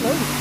Hey.